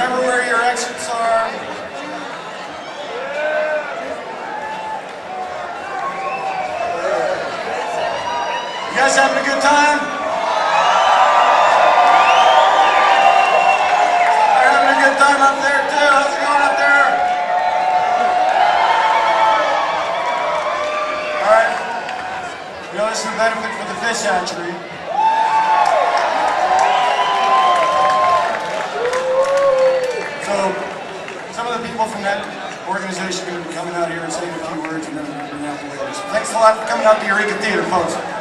Remember where your exits are. You guys having a good time? They're having a good time up there too. How's it going up there? All right. You know, this is a benefit for the fish hatchery. from that organization going to be coming out here and saying a few words and then we're going to have to wait. So thanks a lot for coming out to Eureka Theater, folks.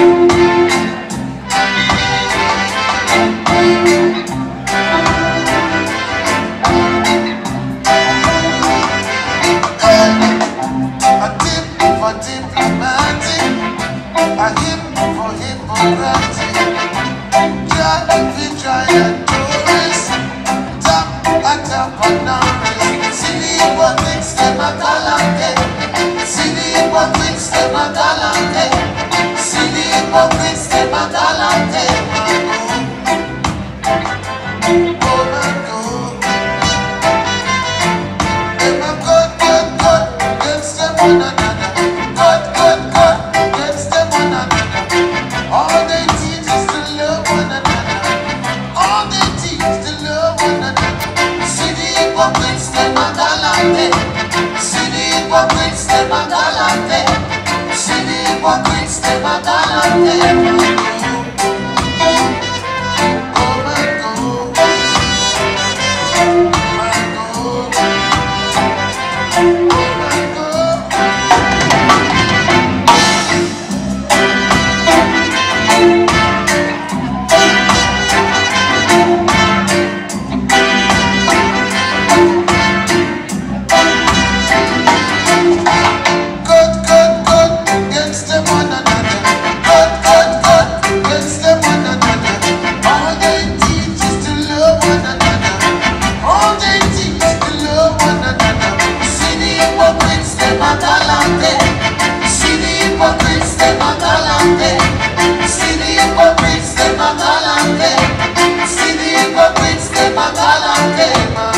Thank queimar.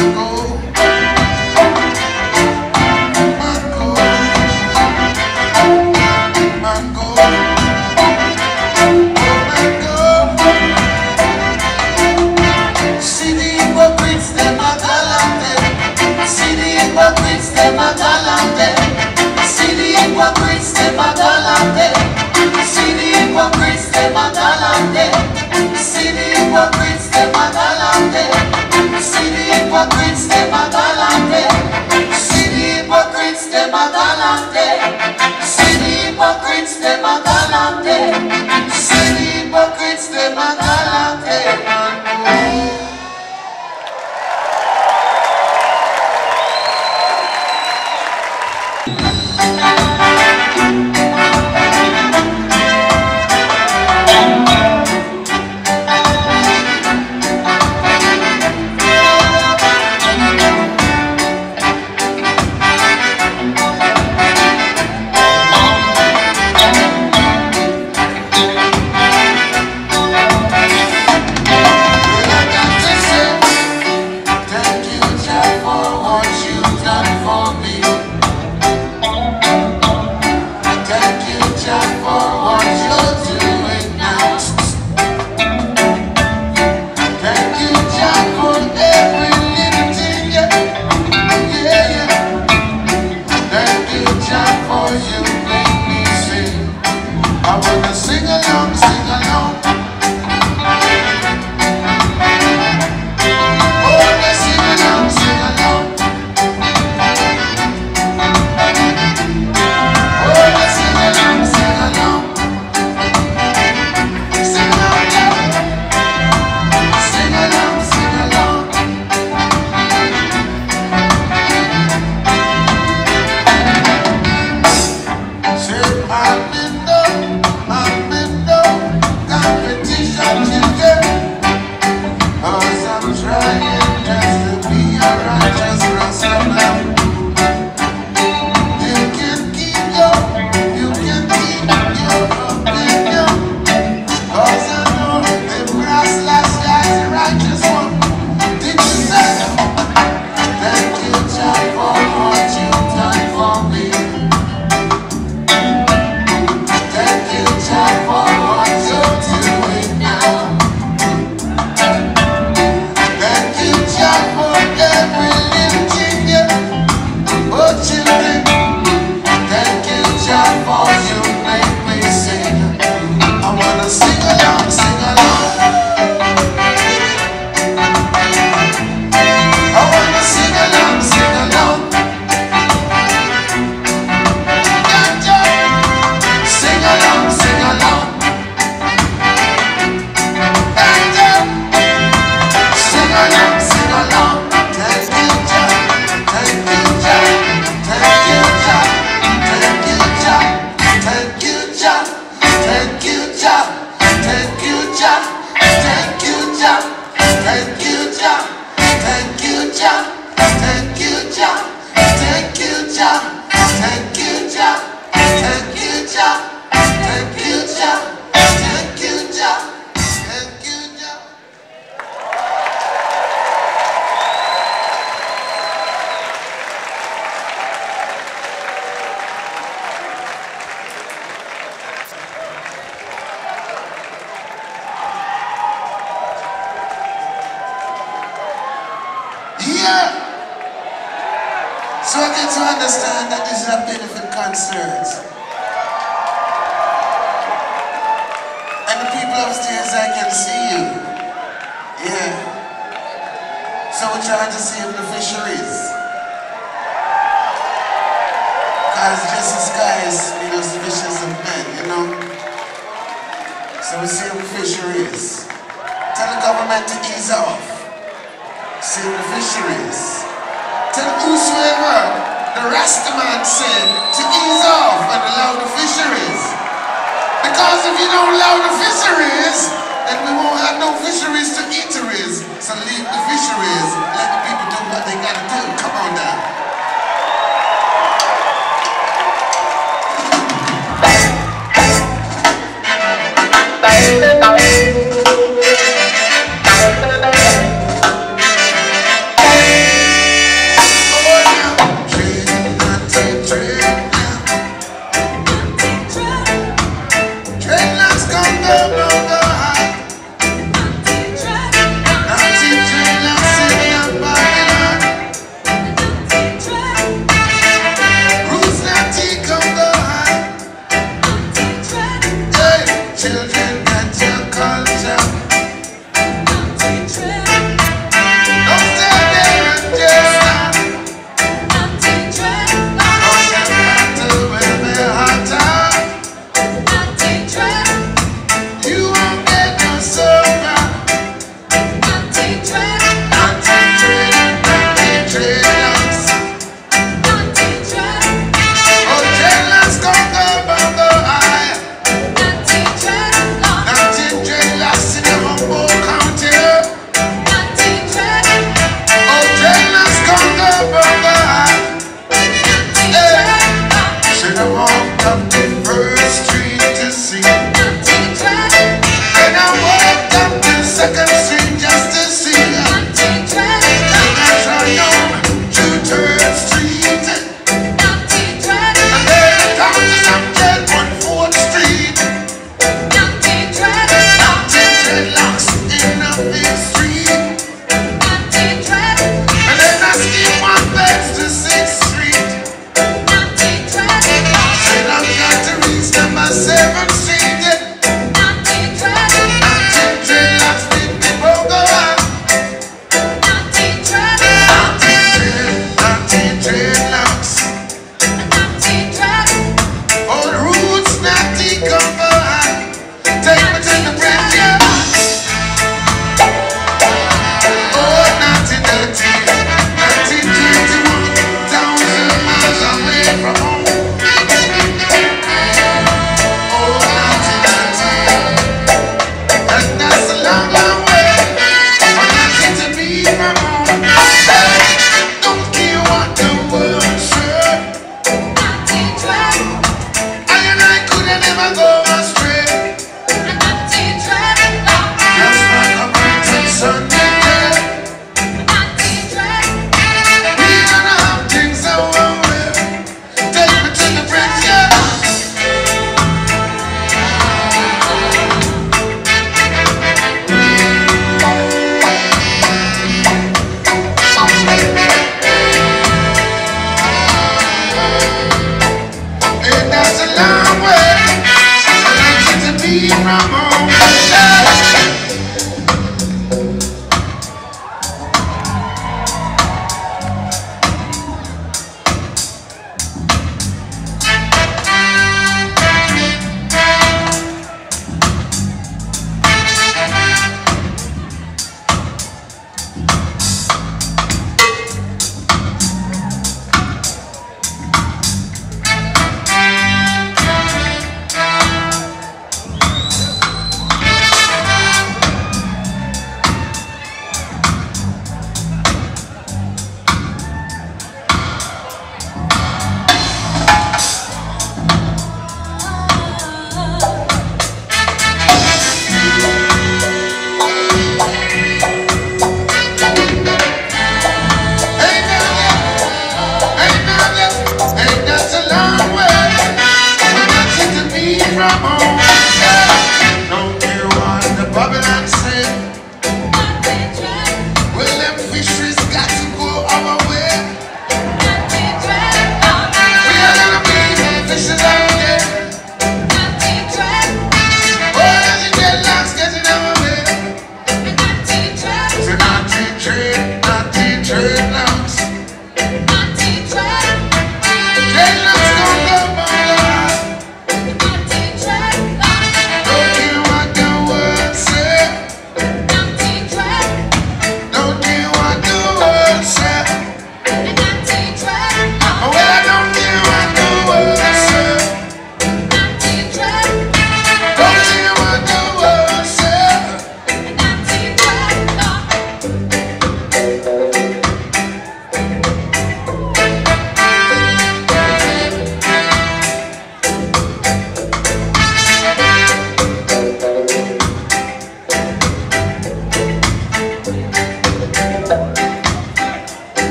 Dreadlocks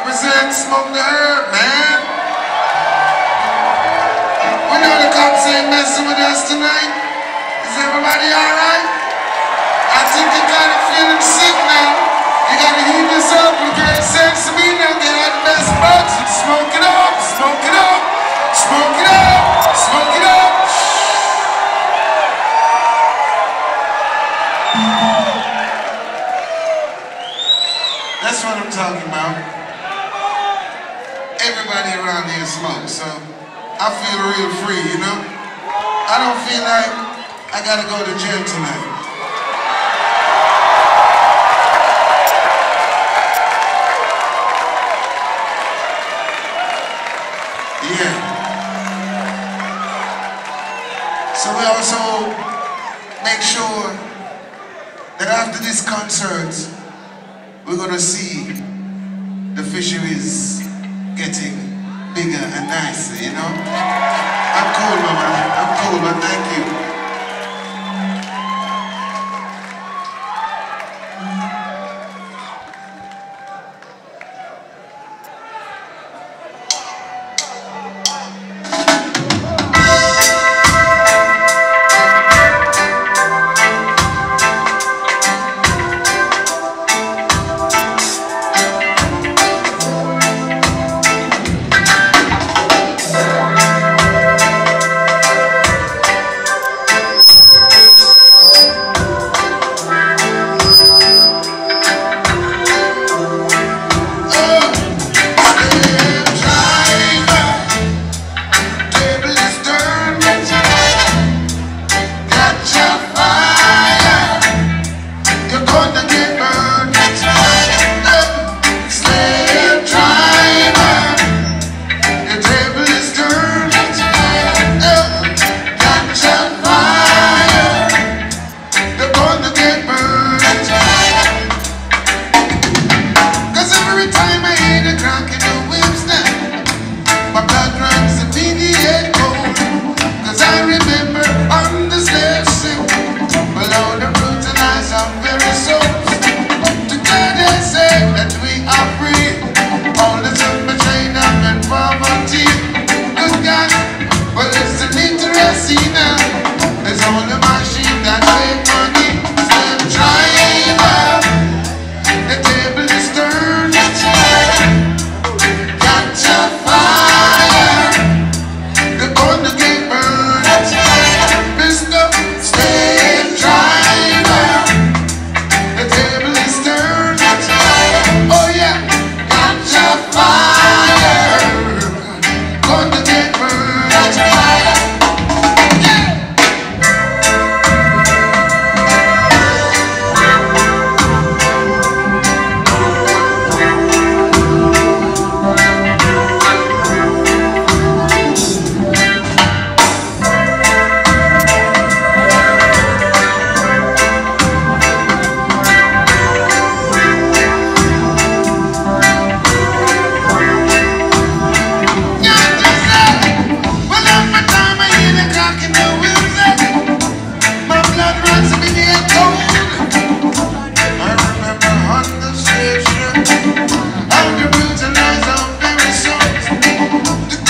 Represent Smoke the Herb, man. We know the cops ain't messing with us tonight. Is everybody all right? I think you kind of feeling sick now. You gotta heat this up. You can't sense me now. Get the best bugs. Smoke it up, smoke it up, smoke it up, smoke it up. That's what I'm talking about. Sunday and smoke. So I feel real free, you know? I don't feel like I gotta go to jail tonight. Yeah. So we also make sure that after this concert, we're gonna see the fisheries getting bigger and nicer, you know? I'm cool, Mama. I'm cool, but thank you.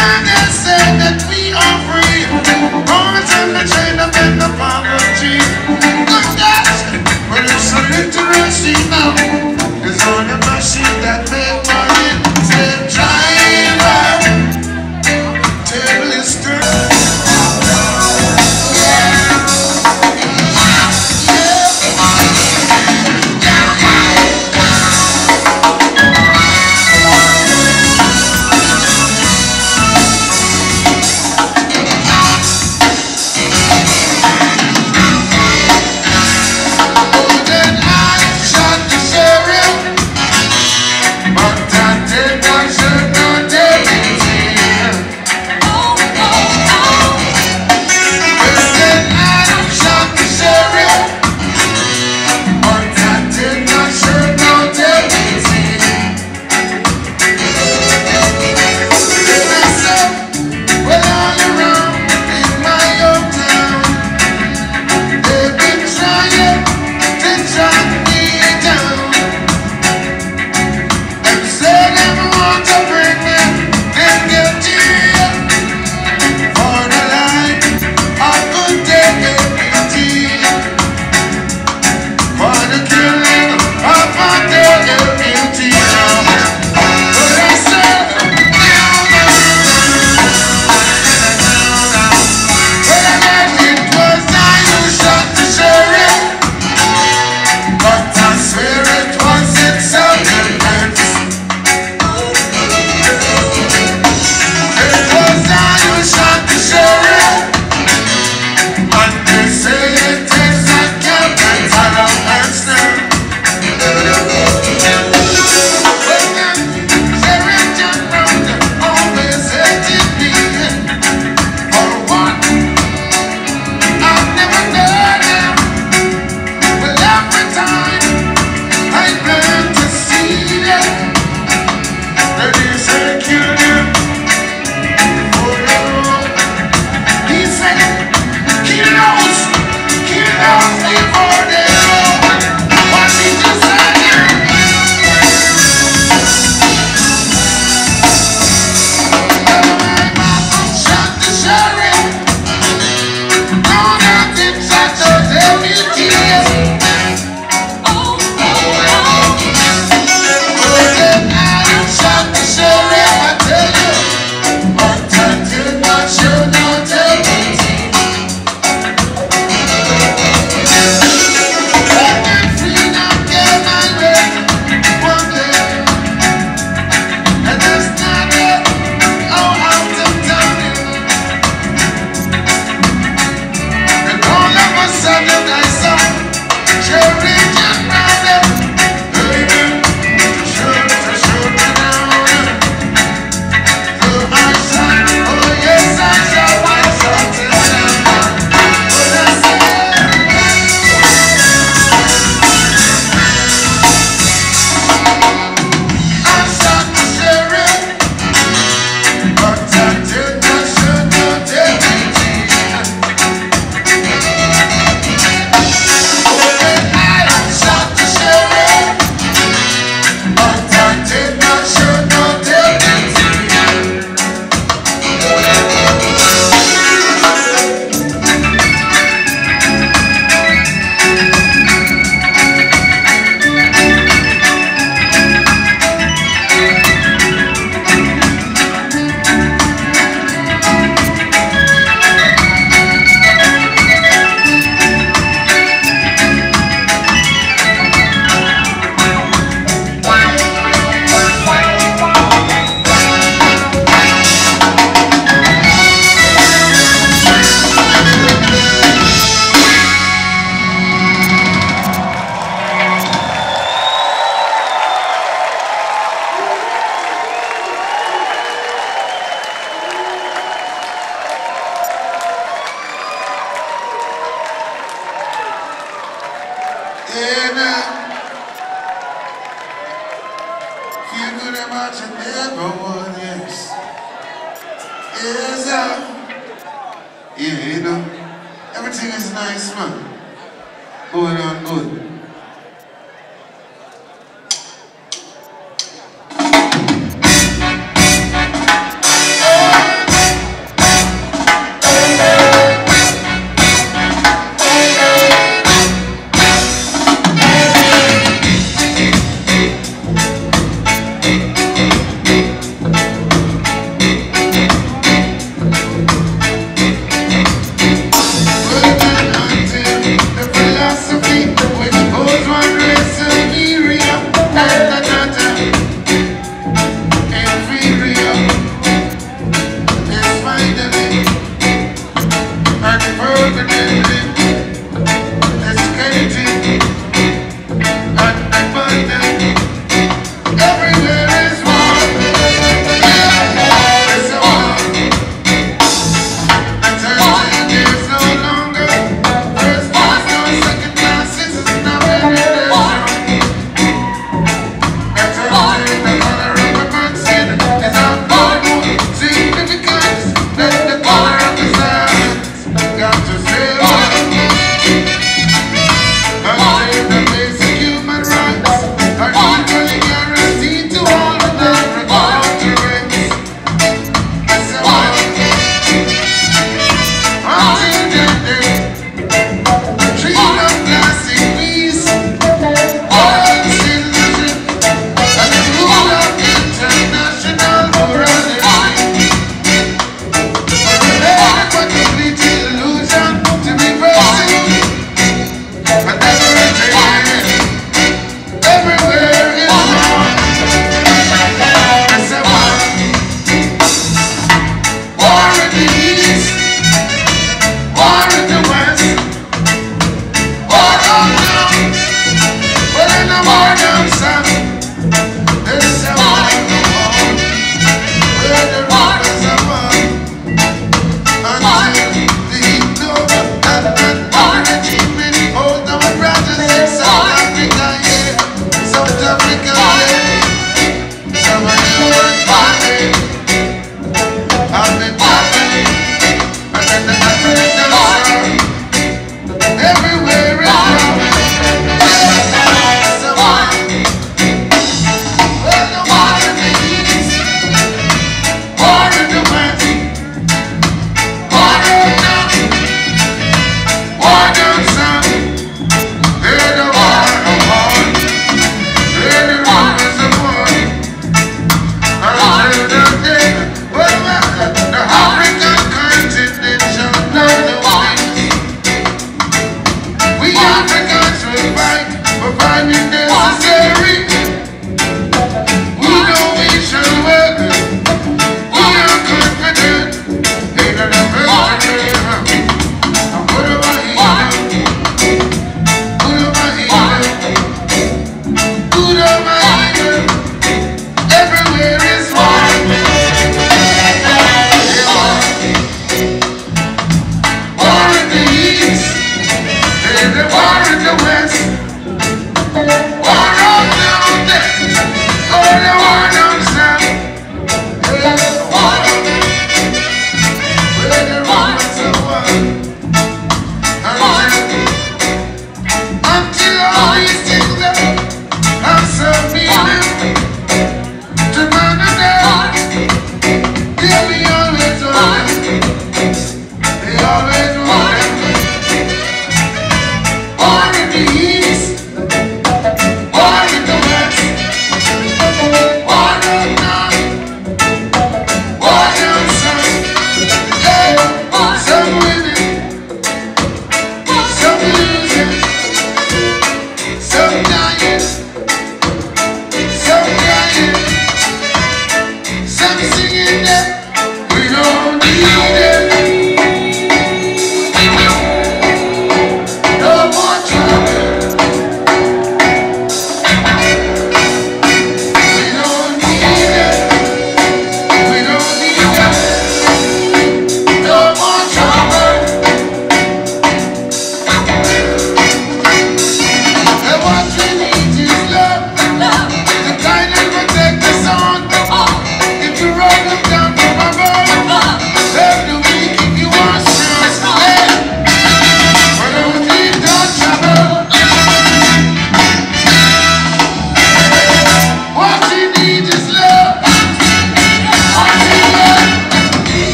and they